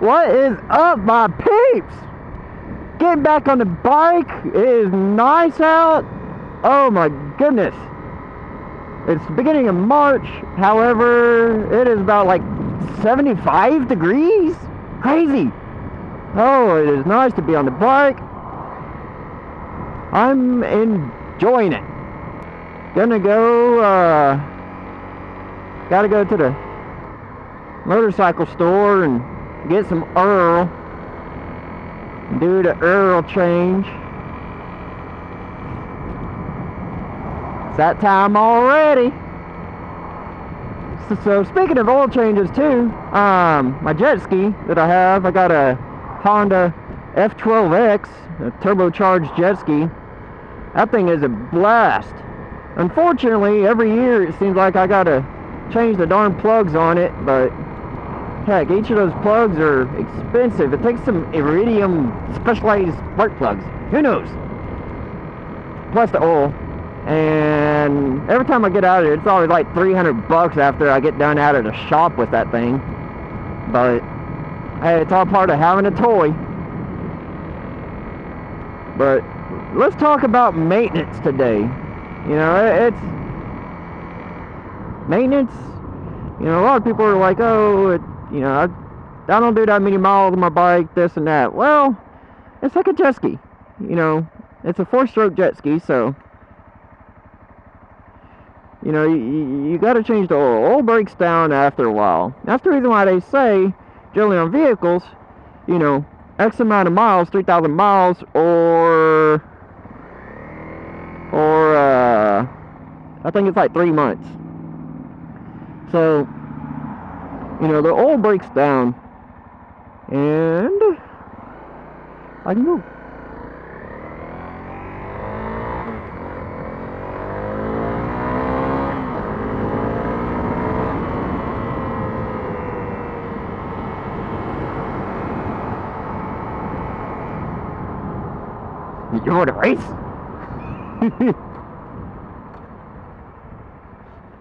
What is up, my peeps? Getting back on the bike. It is nice out. Oh my goodness. It's the beginning of March. However, it is about like 75 degrees. Crazy. Oh, it is nice to be on the bike. I'm enjoying it. Gonna go, uh, gotta go to the motorcycle store and get some Earl. Do the Earl change. It's that time already. So, so speaking of oil changes too, um, my jet ski that I have, I got a Honda F12X, a turbocharged jet ski. That thing is a blast. Unfortunately, every year it seems like I gotta change the darn plugs on it, but heck, each of those plugs are expensive. It takes some iridium specialized spark plugs. Who knows? Plus the oil. And every time I get out of it, it's always like 300 bucks after I get done out of the shop with that thing. But, hey, it's all part of having a toy. But, let's talk about maintenance today. You know, it's maintenance. You know, a lot of people are like, oh, it, you know, I, I don't do that many miles on my bike, this and that. Well, it's like a jet ski. You know, it's a four-stroke jet ski, so you know, you, you got to change the oil. Oil breaks down after a while. That's the reason why they say, generally on vehicles, you know, X amount of miles, 3,000 miles, or or uh, I think it's like three months. So, you know, the oil breaks down, and I can go. You want to race?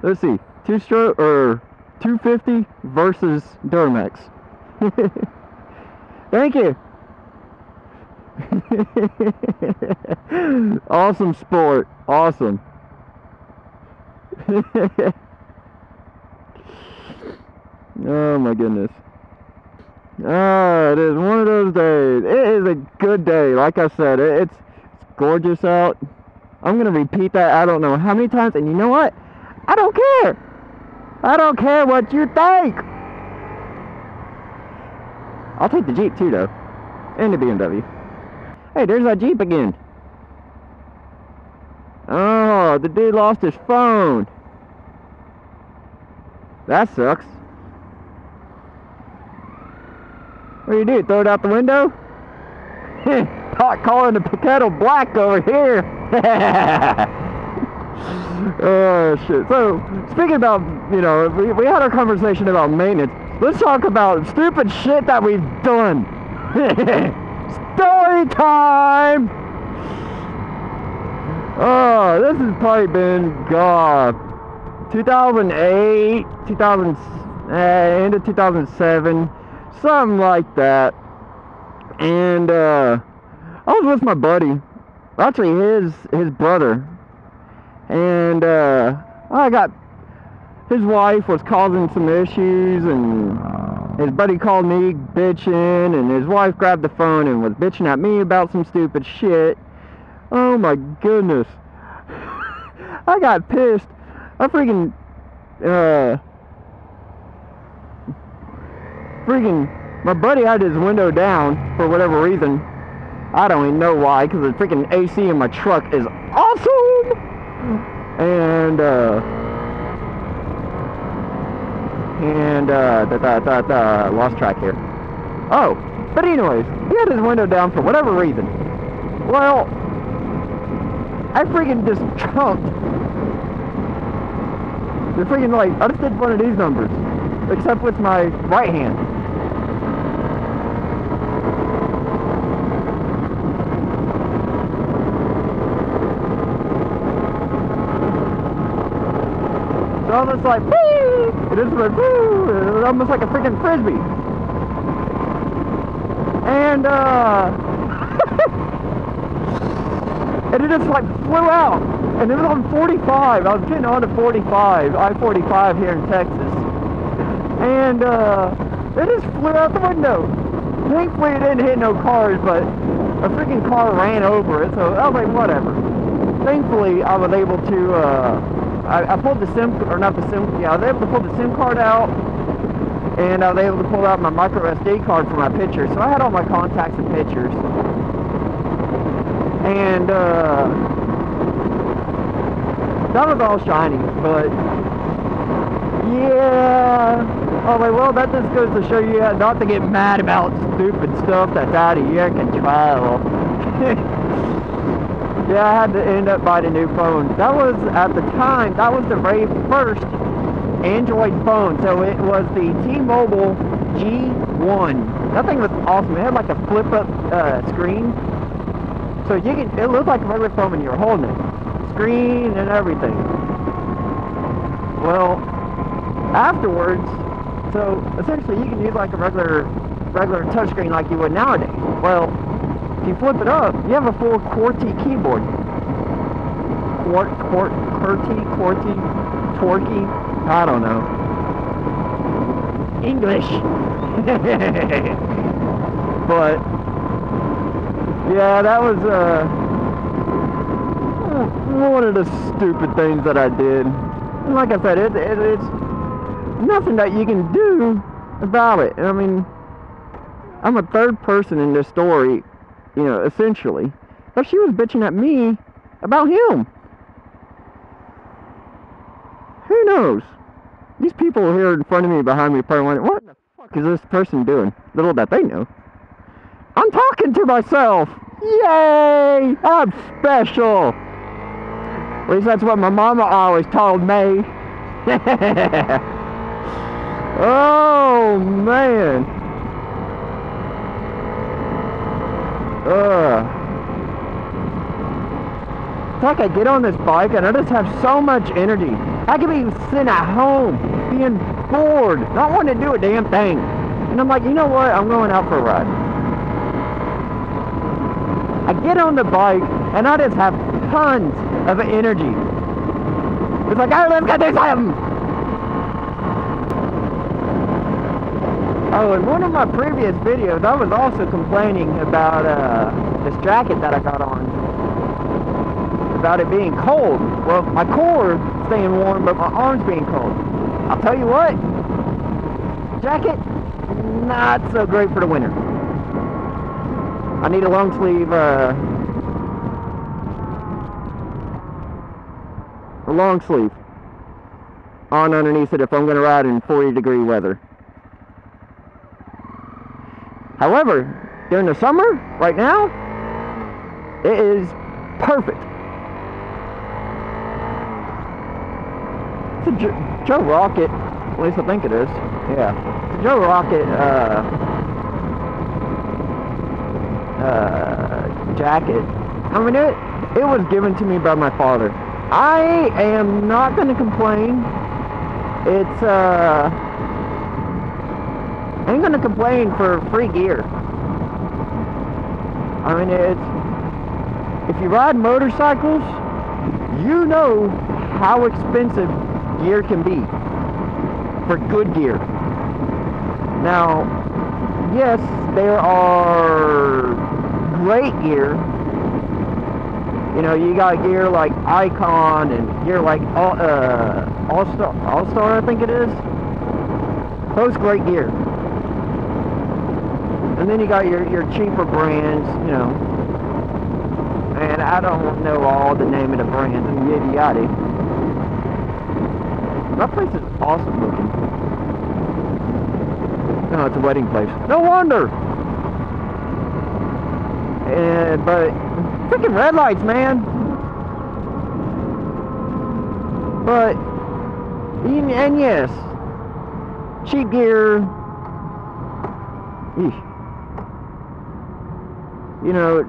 Let's see. Two stroke or 250 versus Duramax. Thank you. awesome sport. Awesome. oh my goodness. Ah, it is one of those days. It is a good day. Like I said, it's, it's gorgeous out. I'm going to repeat that I don't know how many times. And you know what? I don't care. I don't care what you think. I'll take the Jeep too, though. And the BMW. Hey, there's that Jeep again. Oh, the dude lost his phone. That sucks. What do you do? Throw it out the window? Pot calling the kettle black over here. oh shit. So speaking about, you know, we, we had our conversation about maintenance. Let's talk about stupid shit that we've done. Story time. Oh, this has probably been God, 2008, 2000, uh, end of 2007 something like that. And uh, I was with my buddy, actually his his brother, and uh, I got his wife was causing some issues, and his buddy called me bitching, and his wife grabbed the phone and was bitching at me about some stupid shit. Oh my goodness, I got pissed. I freaking uh freaking, my buddy had his window down for whatever reason. I don't even know why, because the freaking AC in my truck is awesome! And, uh, and, uh, da, da, lost track here. Oh, but anyways, he had his window down for whatever reason. Well, I freaking just chunked. The freaking, like, I just did one of these numbers, except with my right hand. Almost like! It is like, woo! It's almost like a freaking frisbee. And uh and it just like flew out. And it was on 45. I was getting on to 45, I-45 here in Texas. And uh it just flew out the window. Thankfully it didn't hit no cars, but a freaking car ran over it, so I was like, whatever. Thankfully I was able to uh I, I pulled the SIM, or not the SIM, yeah, I was able to pull the SIM card out, and I was able to pull out my micro SD card for my pictures. So I had all my contacts and pictures. And, uh, that was all shiny, but, yeah, oh, like, well, that just goes to show you not to get mad about stupid stuff that's out of your control. Yeah, I had to end up buying a new phone. That was, at the time, that was the very first Android phone. So it was the T-Mobile G1. That thing was awesome. It had like a flip-up uh, screen. So you can, it looked like a regular phone when you were holding it. Screen and everything. Well, afterwards, so essentially you can use like a regular, regular touchscreen like you would nowadays. Well, you flip it up, you have a full QWERTY keyboard. Quart, quart, QWERTY, QWERTY, Torquey, I don't know. English. but, yeah, that was, uh, one of the stupid things that I did. And like I said, it, it, it's nothing that you can do about it. I mean, I'm a third person in this story you know, essentially. But she was bitching at me about him. Who knows? These people here in front of me, behind me, probably wondering, what the fuck is this person doing? Little that they know. I'm talking to myself! Yay! I'm special! At least that's what my mama always told me. oh, man. Ugh. It's like I get on this bike and I just have so much energy. I could be sitting at home, being bored, not wanting to do a damn thing. And I'm like, you know what? I'm going out for a ride. I get on the bike and I just have tons of energy. It's like, oh, let's go do something. Oh, in one of my previous videos, I was also complaining about uh, this jacket that I got on. About it being cold. Well, my core staying warm, but my arms being cold. I'll tell you what, jacket, not so great for the winter. I need a long sleeve, uh, a long sleeve on underneath it if I'm going to ride in 40 degree weather. However, during the summer, right now, it is perfect. It's a Joe, Joe Rocket, at least I think it is. Yeah, Joe Rocket uh, uh, jacket. I mean, it, it was given to me by my father. I am not going to complain. It's, uh, ain't gonna complain for free gear. I mean, it's, if you ride motorcycles, you know how expensive gear can be for good gear. Now, yes, there are great gear. You know, you got gear like Icon and gear like All, uh, All Star, All Star, I think it is. Those great gear. And then you got your, your cheaper brands, you know. And I don't know all the name of the brands and yada yada. That place is awesome looking. No, it's a wedding place. No wonder! And, but, freaking red lights, man! But, and yes, cheap gear, eesh you know,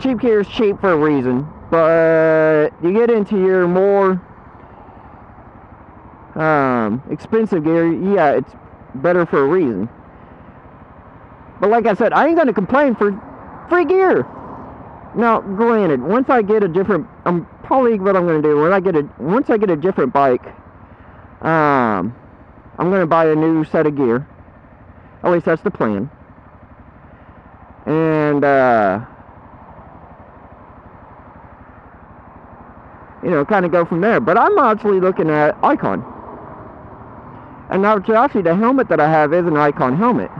cheap gear is cheap for a reason, but you get into your more um, expensive gear, yeah, it's better for a reason. But like I said, I ain't gonna complain for free gear. Now, granted, once I get a different, I'm probably what I'm gonna do. When I get a, once I get a different bike, um, I'm gonna buy a new set of gear. At least that's the plan. And uh, you know, kind of go from there. But I'm actually looking at Icon. And now, actually, the helmet that I have is an Icon helmet.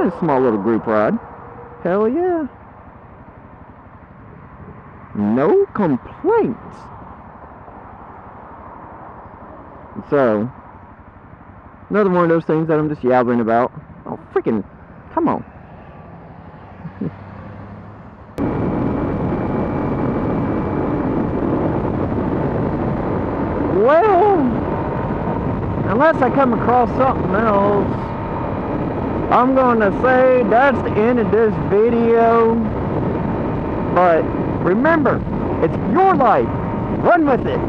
a small little group ride. Hell yeah. No complaints. So, another one of those things that I'm just yabbering about. Oh, freaking, come on. well, unless I come across something else I'm going to say that's the end of this video. But remember, it's your life. Run with it.